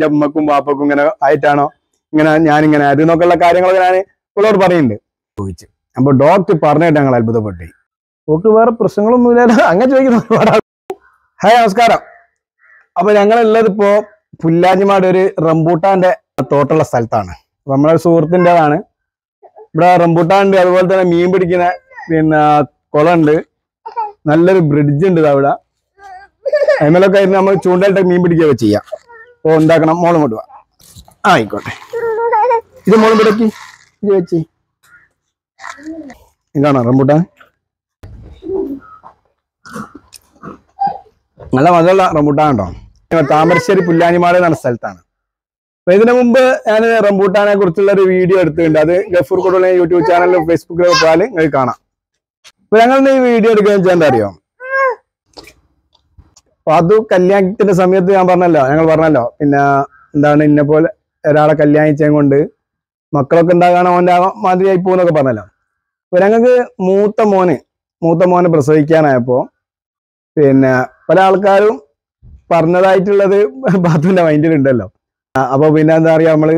എന്റെ ഉമ്മക്കും പാപ്പക്കും ഇങ്ങനെ ആയിട്ടാണോ ഇങ്ങനെ ഞാനിങ്ങനെ അത് എന്നൊക്കെയുള്ള കാര്യങ്ങളൊക്കെ ഞാൻ ഇവളോട് പറയുന്നുണ്ട്. ചോദിച്ചു. അപ്പൊ ഡോക്ടർ പറഞ്ഞിട്ട് ഞങ്ങൾ അത്ഭുതപ്പെട്ടു. ഡോക്ടർ വേറെ പ്രശ്നങ്ങളൊന്നുമില്ല അങ്ങനെ ചോദിക്കുന്ന ഒരുപാട് ഹായ് നമസ്കാരം. അപ്പൊ ഞങ്ങളുള്ളത് ഇപ്പോ പുല്ലാഞ്ഞിമാട് ഒരു റംബൂട്ടാന്റെ തോട്ടുള്ള സ്ഥലത്താണ്. നമ്മളെ സുഹൃത്തിന്റെതാണ് ഇവിടെ റംബൂട്ടാണ്ട് അതുപോലെ തന്നെ മീൻ പിടിക്കുന്ന പിന്നെ കുളമുണ്ട്. നല്ലൊരു ബ്രിഡ്ജ് ഉണ്ട് അവിടെ അതിമേലൊക്കെ ആയിരുന്നു നമ്മൾ ചൂണ്ടലിട്ട് മീൻ പിടിക്കുകയൊക്കെ ചെയ്യാം. അപ്പോൾ ഉണ്ടാക്കണം. മോളും വാ. ആയിക്കോട്ടെ. ഇത് മോളും കൊടുക്കി ഇത് വെച്ച്. ഇതാണോ റംബൂട്ടാൻ? നല്ല മധുരമുള്ള റംബൂട്ടാൻ ഉണ്ടോ? താമരശ്ശേരി പുല്ലാനിമാട് എന്ന സ്ഥലത്താണ്. അപ്പൊ ഇതിനു മുമ്പ് ഞാൻ റംബൂട്ടാനെ കുറിച്ചുള്ള ഒരു വീഡിയോ എടുത്തിട്ടുണ്ട്. അത് ഗഫൂർ കൊടുള്ള യൂട്യൂബ് ചാനലിലും ഫേസ്ബുക്കിലും പോയാൽ നിങ്ങൾക്ക് കാണാം. അപ്പൊ ഞങ്ങൾ ഈ വീഡിയോ എടുക്കുക വെച്ചാൽ എന്താ അറിയോ? അപ്പൊ അത് കല്യാണത്തിന്റെ സമയത്ത് ഞാൻ പറഞ്ഞല്ലോ ഞങ്ങൾ പറഞ്ഞല്ലോ. പിന്നെ എന്താണ് ഇന്നെ പോലെ ഒരാളെ കല്യാണിച്ചതും കൊണ്ട് മക്കളൊക്കെ ഉണ്ടാകാൻ അവന്റെ മാതിരിയായി പോകുന്നൊക്കെ പറഞ്ഞല്ലോ. അപ്പൊ ഞങ്ങൾക്ക് മൂത്ത മോന് മൂത്ത മോനെ പ്രസവിക്കാനായപ്പോ പിന്നെ പല ആൾക്കാരും പറഞ്ഞതായിട്ടുള്ളത് ബാത്തുവിന്റെ മൈൻഡിലുണ്ടല്ലോ അപ്പോൾ അപ്പൊ പിന്നെ എന്താ പറയാ നമ്മൾ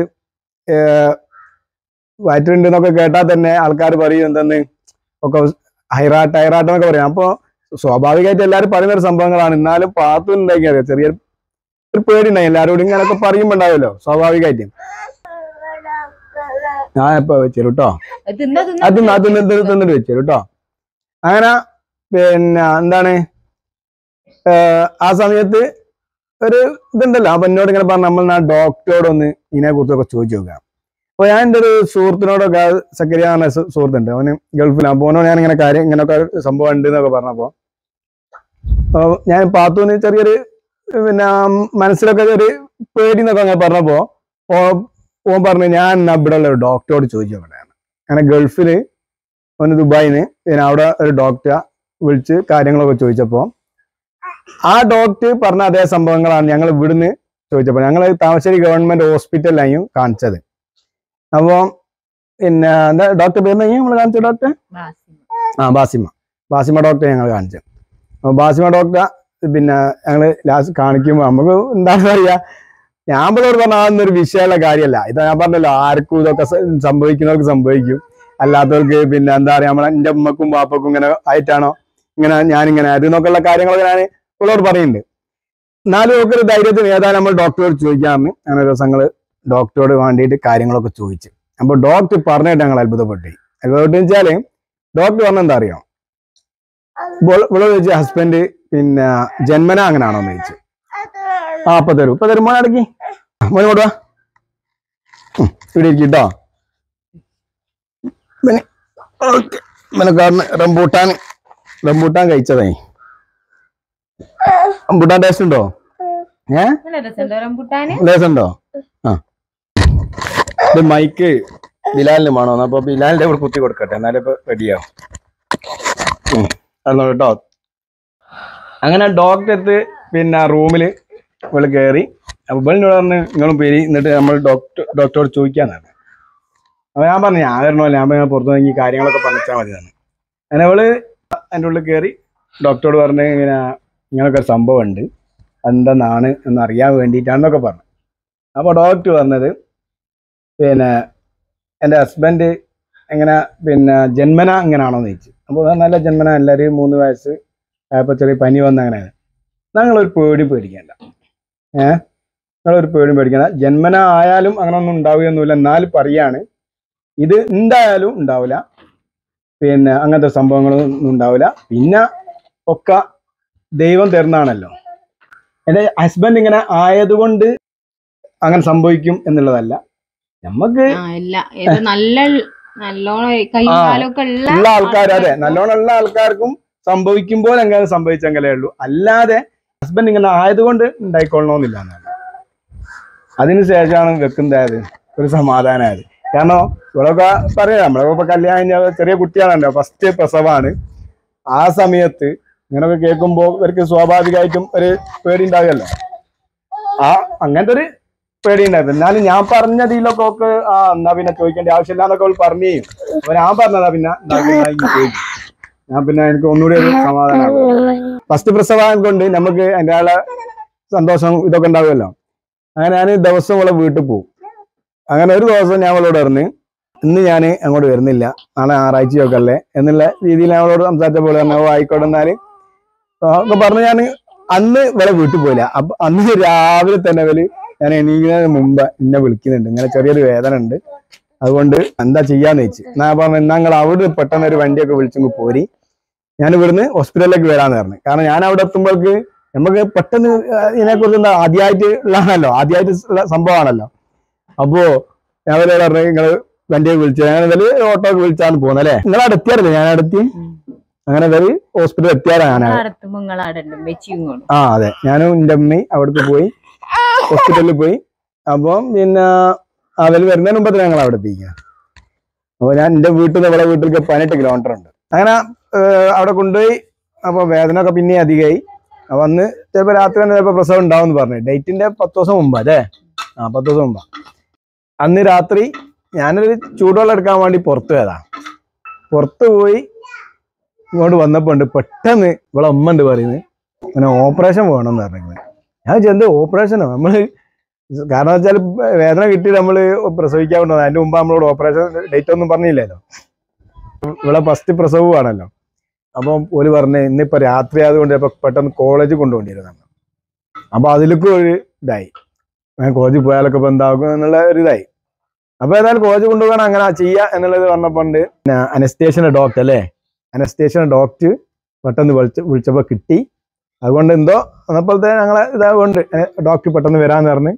വയറ്റുണ്ട് എന്നൊക്കെ കേട്ടാൽ തന്നെ ആൾക്കാർ പറയും എന്തെന്ന്? ഒക്കെ ഹൈറാട്ട് ഹൈറാട്ട് എന്നൊക്കെ പറയും. അപ്പൊ സ്വാഭാവികമായിട്ട് എല്ലാവരും പറയുന്ന ഒരു സംഭവങ്ങളാണ്. എന്നാലും പാത്തു ഉണ്ടാക്കി അറിയാം? ചെറിയൊരു ഒരു പേടി ഉണ്ടായി എല്ലാവരോടും ഇങ്ങനെയൊക്കെ പറയുമ്പോ ഉണ്ടാവല്ലോ സ്വാഭാവികമായിട്ടും. ഞാൻ ഇപ്പൊ വെച്ചു കേട്ടോ അത് തിന്നിട്ട് വെച്ചു കേട്ടോ അങ്ങനെ പിന്നെ എന്താണ്? ആ സമയത്ത് ഒരു ഇതുണ്ടല്ലോ. അപ്പൊ എന്നോട് ഇങ്ങനെ പറഞ്ഞു നമ്മൾ ആ ഡോക്ടറോട് ഒന്ന് ഇതിനെ കുറിച്ചൊക്കെ ചോദിച്ചു നോക്കാം. അപ്പൊ ഞാൻ എന്റെ ഒരു സുഹൃത്തിനോടൊക്കെ സക്കരിയാണ് സക്കരിയ സുഹൃത്തുണ്ട്. അവന് ഗൾഫിലാണ് അപ്പൊ ഞാൻ ഇങ്ങനെ കാര്യം ഇങ്ങനൊക്കെ സംഭവം ഉണ്ട് എന്നൊക്കെ പറഞ്ഞപ്പോ ഞാൻ പാത്തൂന് ചെറിയൊരു പിന്നെ മനസ്സിലൊക്കെ ഒരു പേടി എന്നൊക്കെ അങ്ങനെ പറഞ്ഞപ്പോ ഓ ഓൻ പറഞ്ഞു ഞാൻ എന്നാ ഇവിടെ ഉള്ള ഒരു ഡോക്ടറോട് ചോദിച്ചു അവിടെയാണ് അങ്ങനെ ഗൾഫിൽ ഒന്ന് ദുബായിന്ന് പിന്നെ അവിടെ ഒരു ഡോക്ടറെ വിളിച്ച് കാര്യങ്ങളൊക്കെ ചോദിച്ചപ്പോ ആ ഡോക്ടർ പറഞ്ഞ അതേ സംഭവങ്ങളാണ് ഞങ്ങൾ ഇവിടുന്ന് ചോദിച്ചപ്പോൾ ഞങ്ങൾ താമശ്ശേരി ഗവൺമെന്റ് ഹോസ്പിറ്റലിലായും കാണിച്ചത്. അപ്പോൾ പിന്നെ എന്താ ഡോക്ടർ പേര് നമ്മൾ കാണിച്ചു ഡോക്ടർ ആ ബാസിമ. ബാസിമ ഡോക്ടറെ ഞങ്ങൾ കാണിച്ചു അപ്പോൾ ബാസിമ ഡോക്ടർ പിന്നെ ഞങ്ങൾ ലാസ്റ്റ് കാണിക്കുമ്പോൾ നമുക്ക് എന്താണെന്ന് അറിയാം? ഞാൻ പറഞ്ഞോട് പറഞ്ഞാൽ ഒരു വിഷയമുള്ള കാര്യമല്ല. ഇത് ഞാൻ പറഞ്ഞല്ലോ ആർക്കും ഇതൊക്കെ സംഭവിക്കുന്നവർക്ക് സംഭവിക്കും. അല്ലാത്തവർക്ക് പിന്നെ എന്താ പറയാ നമ്മളെ എന്റെ ഉമ്മക്കും പാപ്പക്കും ഇങ്ങനെ ആയിട്ടാണോ? ഇങ്ങനെ ഞാനിങ്ങനെ അത് എന്നൊക്കെയുള്ള കാര്യങ്ങളൊക്കെ ഞാൻ ഉള്ളവർ പറയുന്നുണ്ട്. എന്നാലും ഒക്കെ ഒരു ധൈര്യത്തിന് ഏതായാലും നമ്മൾ ഡോക്ടറോട് ചോദിക്കാമെന്ന് അങ്ങനെ ഒരു ദിവസങ്ങൾ ഡോക്ടറോട് വേണ്ടിയിട്ട് കാര്യങ്ങളൊക്കെ ചോദിച്ചു. അപ്പോൾ ഡോക്ടർ പറഞ്ഞിട്ട് ഞങ്ങൾ അത്ഭുതപ്പെട്ടു. അത്ഭുതപ്പെട്ടു വെച്ചാൽ ഡോക്ടർ പറഞ്ഞെന്താ അറിയോ? ഇവിടെ ചോദിച്ച ഹസ്ബൻഡ് പിന്നെ ജന്മന അങ്ങനാണോ എന്ന് ചോദിച്ചു. ആ അപ്പൊ തരൂ. ഇപ്പൊ തരും. മോനെ അടക്കി. മോനെ കൊടുവാ ഇവിടെ ഇരിക്കട്ടോ ഓക്കെ. കാരണം റംബൂട്ടാൻ. റംബൂട്ടാൻ കഴിച്ചതേ. റംബൂട്ടാൻ ടേസ്റ്റ് ഉണ്ടോ? ഏസുണ്ടോ ആ. മൈക്ക് ബിലാലിന് വേണോ. അപ്പൊ ബിലാലിന്റെ കൂടെ കുത്തി കൊടുക്കട്ടെ. എന്നാലും ഇപ്പൊ റെഡിയാവും അല്ലോ കേട്ടോ. അങ്ങനെ ഡോക്ടറെ അടുത്ത് പിന്നെ റൂമിൽ ഇവൾ കയറി അപ്പൊ ഇവളിനോട് പറഞ്ഞ് നിങ്ങളും പേര് എന്നിട്ട് നമ്മൾ ഡോക്ടർ ഡോക്ടറോട് ചോദിക്കാന്നാണ്. അപ്പൊ ഞാൻ പറഞ്ഞു ഞാൻ വരണമല്ലോ ഞാൻ പറഞ്ഞാൽ പുറത്തു നിന്ന് കാര്യങ്ങളൊക്കെ പറഞ്ഞാൽ മതിയാണ് അങ്ങനെ അവൾ എന്റെ ഉള്ളിൽ കയറി ഡോക്ടറോട് പറഞ്ഞ് ഇങ്ങനെ ഇങ്ങനൊക്കെ ഒരു സംഭവം ഉണ്ട് എന്തെന്നാണ് എന്നറിയാൻ വേണ്ടിയിട്ടാണെന്നൊക്കെ പറഞ്ഞു. അപ്പോൾ ഡോക്ടർ പറഞ്ഞത് പിന്നെ എന്റെ ഹസ്ബൻഡ് എങ്ങനെ പിന്നെ ജന്മന ഇങ്ങനാണോ എന്ന് ചോദിച്ചു. അപ്പോൾ നല്ല ജന്മന എല്ലാവരും മൂന്ന് വയസ്സ് ആയപ്പോൾ ചെറിയ പനി വന്ന അങ്ങനെയാണ്. ഞങ്ങളൊരു പേടി പേടിക്കേണ്ട. ഏ? നിങ്ങളൊരു പേടിയും പേടിക്കേണ്ട. ജന്മന ആയാലും അങ്ങനെ ഒന്നും ഉണ്ടാവുകയൊന്നുമില്ല. എന്നാലും പറയാണ്. ഇത് എന്തായാലും ഉണ്ടാവില്ല. പിന്നെ അങ്ങനത്തെ സംഭവങ്ങളൊന്നും ഉണ്ടാവില്ല. പിന്നെ ഒക്കെ ദൈവം തരുന്നതാണല്ലോ. എന്റെ ഹസ്ബൻഡ് ഇങ്ങനെ ആയതുകൊണ്ട് അങ്ങനെ സംഭവിക്കും എന്നുള്ളതല്ല. നമുക്ക് നല്ല ഉള്ള ആൾക്കാർ അതെ. നല്ലോണം ഉള്ള ആൾക്കാർക്കും സംഭവിക്കുമ്പോൾ എങ്ങനെ സംഭവിച്ചെങ്കിലേ ഉള്ളൂ. അല്ലാതെ ഹസ്ബൻഡ് ഇങ്ങനെ ആയതുകൊണ്ട് ഉണ്ടായിക്കൊള്ളണമെന്നില്ല എന്നാണ് അതിനുശേഷമാണ് വെക്കുന്നതായത് ഒരു സമാധാനമായത് കാരണം ഇവളൊക്കെ പറയാം നമ്മളൊക്കെ കല്യാണം കഴിഞ്ഞാൽ ചെറിയ കുട്ടിയാണല്ലോ. ഫസ്റ്റ് പ്രസവമാണ് ആ സമയത്ത് ഇങ്ങനൊക്കെ കേൾക്കുമ്പോൾ ഇവർക്ക് സ്വാഭാവികമായിട്ടും ഒരു പേടി ഉണ്ടാകുമല്ലോ ആ അങ്ങനത്തെ ഒരു പേടി ഉണ്ടായിരുന്നു എന്നാലും ഞാൻ പറഞ്ഞതിലൊക്കെ ഒക്കെ ആ എന്നാ പിന്നെ ചോദിക്കേണ്ട ആവശ്യമില്ല എന്നൊക്കെ അവൾ പറഞ്ഞു അപ്പൊ ഞാൻ പറഞ്ഞതാ പിന്നെ. ഞാൻ പിന്നെ എനിക്ക് ഒന്നുകൂടി ഒരു സമാധാനം ഫസ്റ്റ് പ്രസവം കൊണ്ട് നമുക്ക് എന്റെ ആളെ സന്തോഷം ഇതൊക്കെ ഉണ്ടാവുമല്ലോ. അങ്ങനെ ഞാൻ ദിവസം അവളെ വീട്ടിൽ പോകും അങ്ങനെ ഒരു ദിവസം ഞാൻ അവളോട് പറഞ്ഞു ഇന്ന് ഞാൻ അങ്ങോട്ട് വരുന്നില്ല. നാളെ ഞായറാഴ്ചയൊക്കെ അല്ലേ? എന്നുള്ള രീതിയിൽ ഞാൻ അവളോട് സംസാരിച്ചപ്പോൾ പറഞ്ഞു ഓ ആയിക്കോട്ടെ പറഞ്ഞ് ഞാൻ അന്ന് ഇവളെ വീട്ടിൽ പോയില്ല. അപ്പൊ അന്ന് രാവിലെ തന്നെ ഇവൽ ഞാൻ എണീക്കുന്നതിന് മുമ്പ് എന്നെ വിളിക്കുന്നുണ്ട്. ഇങ്ങനെ ചെറിയൊരു വേദന ഉണ്ട്. അതുകൊണ്ട് എന്താ ചെയ്യാന്ന് വെച്ച്. ഞാൻ പറഞ്ഞു എന്നാ നിങ്ങൾ അവിടെ പെട്ടെന്ന് ഒരു വണ്ടിയൊക്കെ വിളിച്ചങ്ങ് പോരി. ഞാൻ ഇവിടുന്ന് ഹോസ്പിറ്റലിലേക്ക് വരാന്ന് പറഞ്ഞു. കാരണം ഞാൻ അവിടെ എത്തുമ്പോഴേക്ക് നമുക്ക് പെട്ടെന്ന് ഇതിനെക്കുറിച്ച് എന്താ ആദ്യമായിട്ട് ഉള്ളതാണല്ലോ. ആദ്യമായിട്ട് ഉള്ള സംഭവമാണല്ലോ. അപ്പോ ഞാൻ അവരോട് പറഞ്ഞു നിങ്ങൾ വണ്ടിയൊക്കെ വിളിച്ചു ഞാൻ ഇവർ ഓട്ടോ ഒക്കെ വിളിച്ചാണ് പോകുന്നത് അല്ലേ? നിങ്ങൾ അവിടെ എത്തിയാറില്ലേ ഞാൻ അടുത്ത് അങ്ങനെ ഇവർ ഹോസ്പിറ്റലിൽ എത്തിയാറാണ് ഞാൻ. ആ അതെ. ഞാനും എന്റെ അമ്മയും അവിടേക്ക് പോയി. ഹോസ്പിറ്റലിൽ പോയി. അപ്പം പിന്നെ അവർ വരുന്നതിന് മുമ്പ് ഞങ്ങൾ അവിടെ എത്തിക്കുക അപ്പൊ ഞാൻ എന്റെ വീട്ടിൽ നിന്ന് ഇവിടെ വീട്ടിലേക്ക് പതിനെട്ട് കിലോമീറ്റർ ഉണ്ട്. അങ്ങനെ അവിടെ കൊണ്ടുപോയി. അപ്പൊ വേദന ഒക്കെ പിന്നെ അധികമായി. അപ്പൊ അന്ന് ചിലപ്പോ രാത്രി തന്നെ ചിലപ്പോ പ്രസവം ഉണ്ടാവും എന്ന് പറഞ്ഞു ഡേറ്റിന്റെ പത്ത് ദിവസം മുമ്പ് അല്ലേ? ആ പത്ത് ദിവസം മുമ്പാ. അന്ന് രാത്രി ഞാനൊരു ചൂടുവെള്ളം എടുക്കാൻ വേണ്ടി പുറത്തു പോയതാ. പുറത്ത് പോയി ഇങ്ങോട്ട് വന്നപ്പോൾ ഉണ്ട് പെട്ടെന്ന് ഇവിടെ അമ്മ ഉണ്ട് പറയുന്നത്. ഓപ്പറേഷൻ വേണം എന്ന് പറഞ്ഞത് ഞാൻ ചെന്ത് ഓപ്പറേഷനാണ് നമ്മൾ കാരണം വെച്ചാൽ വേദന കിട്ടി നമ്മൾ പ്രസവിക്കാൻ കൊണ്ടുവന്നത് അതിന്റെ മുമ്പ് നമ്മളോട് ഓപ്പറേഷൻ ഡേറ്റ് ഒന്നും പറഞ്ഞില്ലല്ലോ. ഇവിടെ ഫസ്റ്റ് പ്രസവമാണല്ലോ അപ്പം ഒരു പറഞ്ഞ് ഇന്നിപ്പോ രാത്രി ആയതുകൊണ്ട് ഇപ്പൊ പെട്ടെന്ന് കോളേജ് കൊണ്ടുപോണ്ടിരുന്നു അപ്പൊ അതിലേക്കും ഒരു ഇതായി. കോളേജിൽ പോയാലൊക്കെ ഇപ്പൊ എന്താകും എന്നുള്ള ഒരു ഇതായി. അപ്പൊ ഏതായാലും കോളേജ് കൊണ്ടുപോകണം അങ്ങനെ ചെയ്യാ എന്നുള്ളത് പറഞ്ഞപ്പോണ്ട് അനസ്റ്റേഷന്റെ ഡോക്ടർ അല്ലേ? അനസ്റ്റേഷന്റെ ഡോക്ടർ പെട്ടെന്ന് വിളിച്ച വിളിച്ചപ്പോ കിട്ടി. അതുകൊണ്ട് എന്തോ അന്നപ്പോഴത്തെ ഞങ്ങളെ ഇതാകൊണ്ട് ഡോക്ടർ പെട്ടെന്ന് വരാമെന്ന് പറഞ്ഞ്.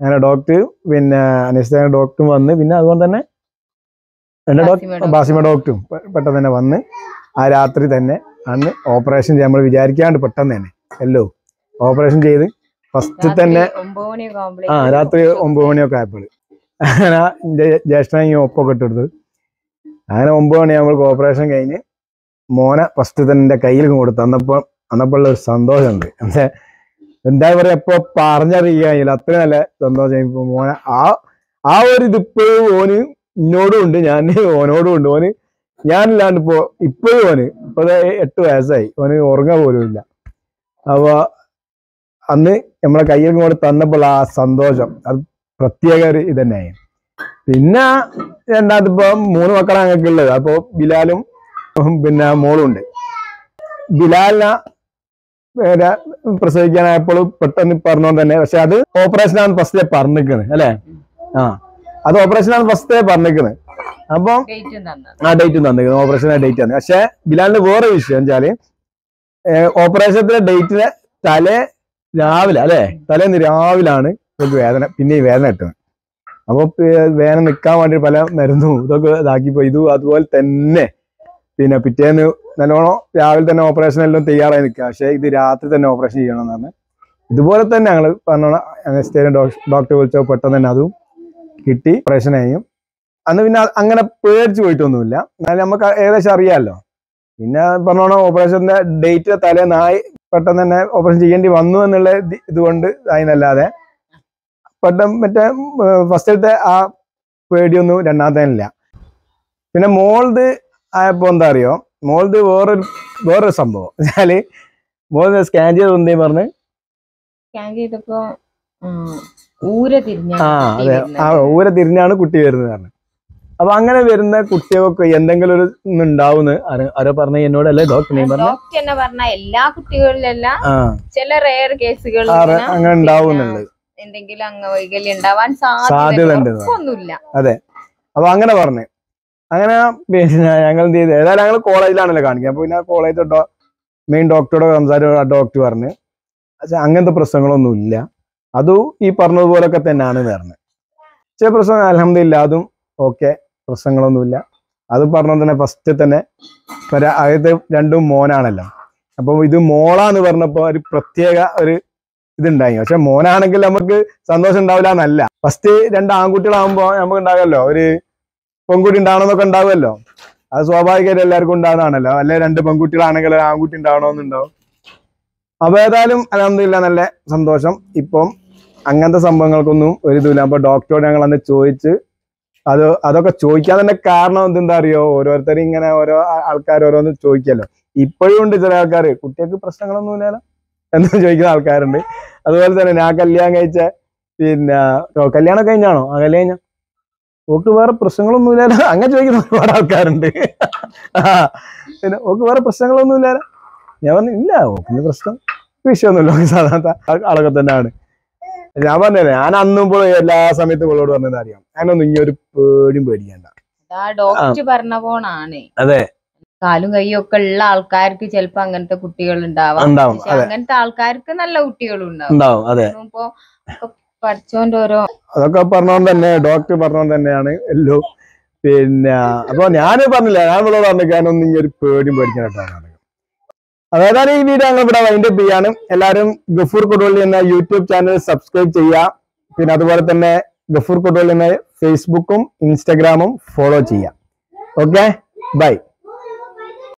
അങ്ങനെ ഡോക്ടർ പിന്നെ അനിശ്ചിത ഡോക്ടറും വന്ന്. പിന്നെ അതുകൊണ്ട് തന്നെ എന്റെ ഡോക്ടർ. ബാസിമ ഡോക്ടറും പെട്ടെന്ന് തന്നെ വന്ന് ആ രാത്രി തന്നെ അന്ന് ഓപ്പറേഷൻ ചെയ്യാൻ നമ്മൾ വിചാരിക്കാണ്ട് പെട്ടെന്ന് തന്നെ. എല്ലോ ഓപ്പറേഷൻ ചെയ്ത് ഫസ്റ്റ് തന്നെ ആ രാത്രി ഒമ്പത് മണിയൊക്കെ ആയപ്പോൾ അങ്ങനെ എന്റെ ജ്യേഷ്ഠനെ ഈ ഒപ്പൊക്കെ ഇട്ടെടുത്ത് അങ്ങനെ ഒമ്പത് മണിയാകുമ്പോൾ ഓപ്പറേഷൻ കഴിഞ്ഞ് മോനെ ഫസ്റ്റ് തന്നെ എന്റെ കയ്യിൽ കൊടുത്തു. അന്നപ്പോൾ അന്നപ്പോൾ ഒരു സന്തോഷമുണ്ട്. എന്താ എന്താ പറയാ ഇപ്പൊ പറഞ്ഞറിയിക്കാൻ അത്ര നല്ല സന്തോഷം. ഇപ്പൊ മോനെ ആ ആ ഒരു ഇതിപ്പോഴും ഓന് എന്നോടും ഉണ്ട്. ഞാൻ ഓനോടും ഉണ്ട്. ഓന് ഞാനില്ലാണ്ട് ഇപ്പോ ഇപ്പോഴും ഓന് ഇപ്പൊ എട്ട് വയസ്സായി. ഓന് ഉറങ്ങാൻ പോലും ഇല്ല. അപ്പൊ അന്ന് നമ്മളെ കയ്യിൽ കൂടെ തന്നപ്പോൾ ആ സന്തോഷം. അത് പ്രത്യേക ഒരു ഇത് തന്നെയായി. പിന്നെ രണ്ടാമത് ഇപ്പൊ മൂന്ന് മക്കളാണ് ഞങ്ങൾക്ക് ഉള്ളത് അപ്പോ ബിലാലും പിന്നെ മോളും ഉണ്ട്. ബിലാലിനെ പ്രസവിക്കാനായപ്പോൾ പെട്ടെന്ന് പറഞ്ഞോ തന്നെ. പക്ഷെ അത് ഓപ്പറേഷനാണ് ഫസ്റ്റ് പറഞ്ഞിരിക്കുന്നത് അല്ലെ? ആ. അത് ഓപ്പറേഷനാണ് ഫസ്റ്റ് പറഞ്ഞിരിക്കുന്നത് അപ്പൊ ആ ഡേറ്റും തന്നിരിക്കുന്നത് ഓപ്പറേഷൻ ഡേറ്റ് ആണ് പക്ഷെ ബിലാലിന്റെ വേറെ വിഷയം വെച്ചാൽ ഓപ്പറേഷത്തിന്റെ ഡേറ്റിന് തലേ രാവിലെ അല്ലെ? തലേന്ന് രാവിലാണ് ഇവർക്ക് വേദന പിന്നെ ഈ വേദന കിട്ടുന്നത് അപ്പൊ വേദന നിൽക്കാൻ വേണ്ടി പല മരുന്നും ഇതൊക്കെ ഇതാക്കിപ്പോ ഇതും അതുപോലെ തന്നെ പിന്നെ പിറ്റേന്ന് നല്ലോണം രാവിലെ തന്നെ ഓപ്പറേഷൻ എല്ലാം തയ്യാറായി നിൽക്കുക. പക്ഷെ ഇത് രാത്രി തന്നെ ഓപ്പറേഷൻ ചെയ്യണം എന്നാണ് ഇതുപോലെ തന്നെ ഞങ്ങൾ പറഞ്ഞ അനസ്തേരിയൻ ഡോക്ടർ വിളിച്ചപ്പോൾ പെട്ടെന്ന് തന്നെ അതും കിട്ടി ഓപ്പറേഷൻ ചെയ്യും അന്ന് പിന്നെ അങ്ങനെ പേടിച്ച് പോയിട്ടൊന്നുമില്ല. എന്നാലും നമുക്ക് ഏകദേശം അറിയാമല്ലോ പിന്നെ പറഞ്ഞോണം ഓപ്പറേഷന്റെ ഡേറ്റ് തലേന്നായി പെട്ടെന്ന് തന്നെ ഓപ്പറേഷൻ ചെയ്യേണ്ടി വന്നു എന്നുള്ള ഇതുകൊണ്ട് അതിനല്ലാതെ പെട്ടെന്ന് മറ്റേ ഫസ്റ്റത്തെ ആ പേടിയൊന്നും രണ്ടാമത്തേനില്ല. പിന്നെ മോൾത് ആയപ്പോ എന്താ അറിയോ? മോളത് വേറൊരു വേറൊരു സംഭവം. വെച്ചാൽ മോൾ സ്കാൻ ചെയ്ത് എന്തേ പറഞ്ഞ്. സ്കാൻ ചെയ്തപ്പോ ഊര തിരിഞ്ഞ ആ അതെ. ആ ഊര തിരിഞ്ഞാണ് കുട്ടി വരുന്നത് പറഞ്ഞു. അപ്പൊ അങ്ങനെ വരുന്ന കുട്ടികൾക്ക് എന്തെങ്കിലും ഒരു ഉണ്ടാവുന്ന് ആരോ പറഞ്ഞ എന്നോട് അല്ലേ ഡോക്ടർ ഡോക്ടർ തന്നെ പറഞ്ഞ എല്ലാ കുട്ടികളിലല്ല ചില റെയർ കേസുകൾ അങ്ങനെ ഉണ്ടാവുന്നുള്ളത് എന്തെങ്കിലും അംഗവൈകല്യം ഉണ്ടാവാൻ സാധ്യത ഒന്നുമില്ല അതെ. അപ്പൊ അങ്ങനെ പറഞ്ഞു. അങ്ങനെ പിന്നെ ഞങ്ങൾ എന്ത് ചെയ്തു? ഏതായാലും ഞങ്ങൾ കോളേജിലാണല്ലോ കാണിക്കുക അപ്പൊ പിന്നെ കോളേജ് മെയിൻ ഡോക്ടറോട് സംസാരിച്ച ഡോക്ടർ പറഞ്ഞ് അങ്ങനത്തെ പ്രശ്നങ്ങളൊന്നും ഇല്ല. അതും ഈ പറഞ്ഞതുപോലൊക്കെ തന്നെയാണ് വരണത് ചില പ്രശ്നം അലഹമില്ല അതും ഓക്കെ പ്രശ്നങ്ങളൊന്നുമില്ല. അത് പറഞ്ഞ തന്നെ ഫസ്റ്റ് തന്നെ ആദ്യത്തെ രണ്ടും മോനാണല്ലോ. അപ്പൊ ഇത് മോളാന്ന് പറഞ്ഞപ്പോ ഒരു പ്രത്യേക ഒരു ഇതുണ്ടായി. പക്ഷെ മോനാണെങ്കിൽ നമുക്ക് സന്തോഷം ഉണ്ടാവില്ല എന്നല്ല. ഫസ്റ്റ് രണ്ട് ആൺകുട്ടികളാകുമ്പോ നമുക്ക് ഉണ്ടാകുമല്ലോ ഒരു പെൺകുട്ടി ഉണ്ടാവണമെന്നൊക്കെ ഉണ്ടാവുമല്ലോ. അത് സ്വാഭാവികമായിട്ട് എല്ലാവർക്കും ഉണ്ടാകുന്നതാണല്ലോ അല്ലെ രണ്ട് പെൺകുട്ടികളാണെങ്കിൽ ഒരു ആൺകുട്ടി ഉണ്ടാവണമെന്നുണ്ടാവും അപ്പൊ ഏതായാലും അലഹമില്ല നല്ല സന്തോഷം. ഇപ്പം അങ്ങനത്തെ സംഭവങ്ങൾക്കൊന്നും ഒരു ഇതുമില്ല. അപ്പൊ ഡോക്ടറോട് ഞങ്ങൾ അന്ന് ചോദിച്ച് അത് അതൊക്കെ ചോദിക്കാൻ തന്നെ കാരണം എന്തെന്താ അറിയോ? ഓരോരുത്തരും ഇങ്ങനെ ഓരോ ആൾക്കാർ ഓരോന്ന് ചോദിക്കല്ലോ. ഇപ്പോഴും ഉണ്ട് ചില ആൾക്കാർ കുട്ടികൾക്ക് പ്രശ്നങ്ങളൊന്നും ഇല്ലല്ലോ. എന്ന് ചോദിക്കുന്ന ആൾക്കാരുണ്ട്. അതുപോലെ തന്നെ ഞാൻ കല്യാണം കഴിച്ച പിന്നെ കല്യാണം കഴിഞ്ഞാണോ ആ കല്യാണം ഓക്ക് വേറെ പ്രശ്നങ്ങളൊന്നും പ്രശ്നങ്ങളൊന്നുമില്ല. അങ്ങനെ ചോദിക്കുന്ന ഒരുപാട് ആൾക്കാരുണ്ട്. പിന്നെ ഓക്ക് വേറെ പ്രശ്നങ്ങളൊന്നും പ്രശ്നങ്ങളൊന്നുമില്ല. ഞാൻ പറഞ്ഞു ഇല്ല ഓക്കിന് പ്രശ്നം വിഷയമൊന്നുമില്ല. ഓക്ക് സാധാരണ ആളൊക്കെ തന്നെയാണ്. ഞാൻ പറഞ്ഞല്ലേ ഞാൻ അന്നും ഇപ്പോൾ എല്ലാ സമയത്തും ഇവളോട് പറഞ്ഞത് അറിയാം. ഞാനൊന്നും ഇനി ഒരു പേടിയും പേടിക്കണ്ട. ഡോക്ടർ പറഞ്ഞ പോണാണ്. അതെ. കാലും കൈയും ഒക്കെ ഉള്ള ആൾക്കാർക്ക് ചിലപ്പോ അങ്ങനത്തെ കുട്ടികൾ ഉണ്ടാവാം അങ്ങനത്തെ ആൾക്കാർക്ക് നല്ല കുട്ടികളും ഉണ്ടാവും ഉണ്ടാവും അതെ. ഇപ്പൊ അതൊക്കെ പറഞ്ഞോണ്ട് തന്നെ ഡോക്ടർ പറഞ്ഞോണ്ട് തന്നെയാണ് എല്ലോ. പിന്നെ അപ്പൊ ഞാൻ പറഞ്ഞില്ല ഞാൻ ഇവിടെ പറഞ്ഞൊന്നും ഇങ്ങനെ ഒരു പേടിയും പേടിക്കാനായിട്ടാണ് അതായത് ഈ വീഡിയോ ഞങ്ങൾ ഇവിടെ വൈൻഡപ്പ് ചെയ്യാണ്. എല്ലാവരും ഗഫൂർ കൊടുവള്ളി എന്ന യൂട്യൂബ് ചാനൽ സബ്സ്ക്രൈബ് ചെയ്യുക. പിന്നെ അതുപോലെ തന്നെ ഗഫൂർ കൊടുവള്ളി എന്ന ഫേസ്ബുക്കും ഇൻസ്റ്റഗ്രാമും ഫോളോ ചെയ്യുക. Okay bye